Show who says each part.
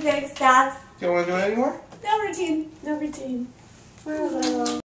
Speaker 1: Thanks, stops.
Speaker 2: Do you want to do it anymore?
Speaker 1: No routine. No routine.